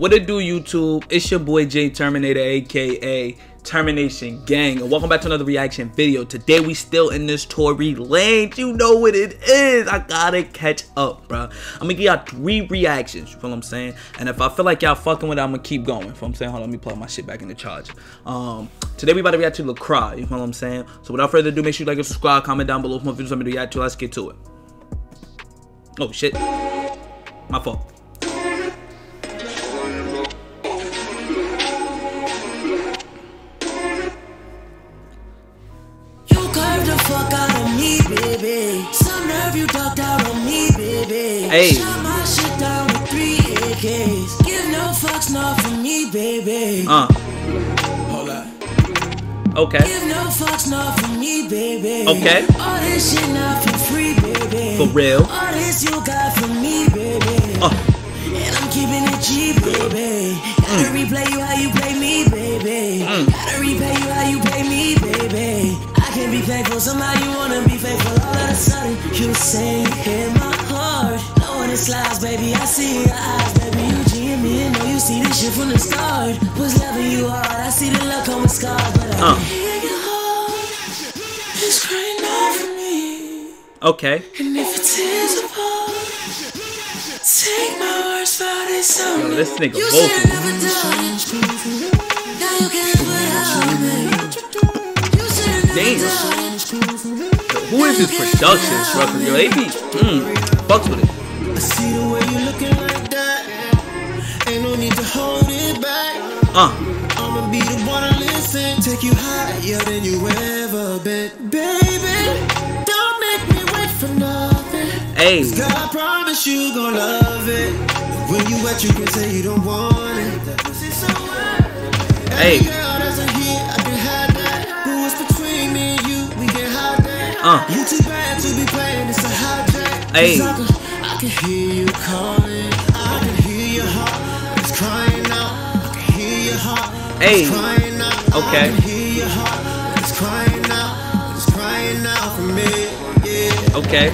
What it do, YouTube? It's your boy Jay Terminator, aka Termination Gang, and welcome back to another reaction video. Today we still in this Tory Lanez. You know what it is. I gotta catch up, bro. I'm gonna give y'all three reactions. You feel what I'm saying? And if I feel like y'all fucking with it, I'm gonna keep going. You feel what I'm saying? Hold on, let me plug my shit back in the charger. Um, today we about to react to The Cry. You feel what I'm saying? So without further ado, make sure you like and subscribe, comment down below for more videos I'm gonna react to. Let's get to it. Oh shit. My fault. Baby. Some nerve you ducked out on me, baby. Hey. Shot my shit down with three AKs. Give no fucks, not for me, baby. Uh. Hold up. Okay. Give no fucks, not for me, baby. Okay. All this shit not for free, baby. For real. All this you got for me, baby. Uh. And I'm keeping it cheap, baby. Gotta replay you how you play me, baby. Gotta repay you how you play me, baby. Can't be faithful, somehow you wanna be faithful. All of a sudden, you say, hit my heart. No one is slides, baby. I see your eyes, baby. You G me and know you see this shit from the start. Was loving you hard. I see the look on my scars, but I can hear your heart. It's crying for me. Okay. And if it tears apart, take my words for this. Yo, this nigga vocal. Damn. Who is this production? 'Cause Yo, they be, mm, fucks with it. I see the way you looking like that. Ain't no need to hold it back. Uh. I'ma be the one to listen. Take you higher than you ever been. Baby, don't make me wait for nothing. Hey. I promise you gon' love it. When you wet, you can say you don't want it. That pussy so wet. Hey. Uh. You too bad to be playing, it's a hijack. Hey. I can, hear you calling. I can hear your heart. It's crying out. I can hear your heart. Hey. Okay. Okay.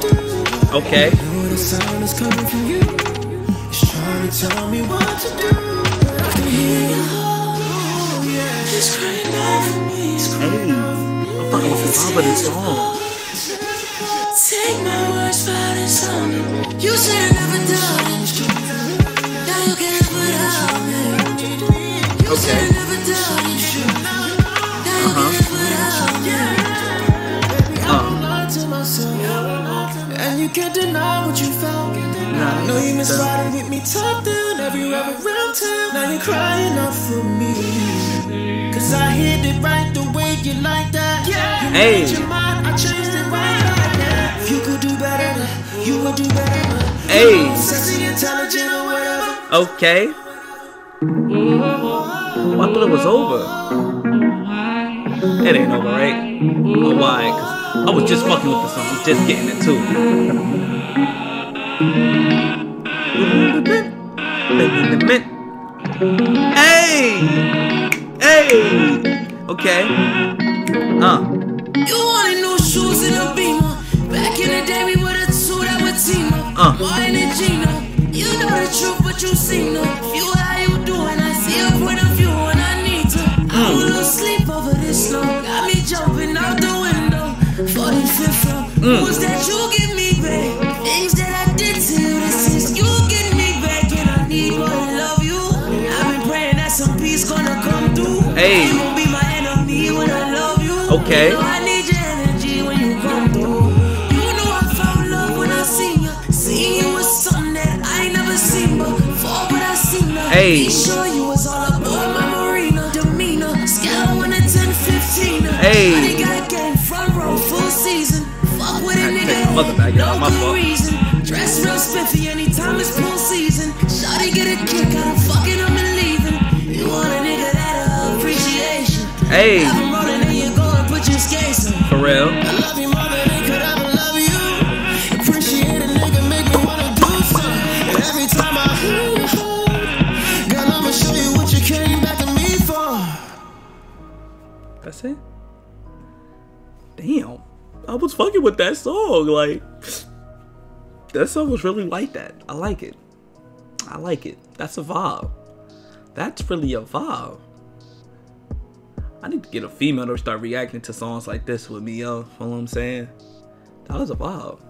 Do. Okay. Hey. I'm fucking the of this song. Take my words for this song. You should have never done. Now you can't without me. You Okay. should have never done. Now you Uh-huh. can't without me. Uh. lie to myself. And you can't deny what you felt. Nah, I know you miss riding with me top down everywhere around town. Now you're crying out for me. Cause I hit it right the way you like that. Yeah. Hey. mind, I changed it right like that. If you could do better, you would do better. Hey. Sexy, intelligent, or whatever. Okay. Oh, I thought it was over. It ain't over, right? Oh, why? 'Cause I was just fucking with the song. I'm just getting it too. Hey! Hey! Okay. Uh. You wanted new shoes in a beamer. Back in the day, we would've two that would team up. Uh. Martin and Gina. You know the truth, but you seen. You how you doing? I see your point of view when I need to. I will lose sleep over this long. Got me jumping out the window. 45th floor. Who's that you give me to 10, 15. Hey. Take my mother back, y'all. My fault. Dress real spiffy anytime it's pool season. Get a kick out of fucking them on. For real. I love you more than they could ever love you. Appreciate a nigga, make me wanna do something. And every time I hear you, I'ma show you what you came back to me for. That's it? Damn. I was fucking with that song. Like, that song was really like that. I like it. I like it. That's a vibe. That's really a vibe. I need to get a female to start reacting to songs like this with me, yo. You know what I'm saying? That was a vibe.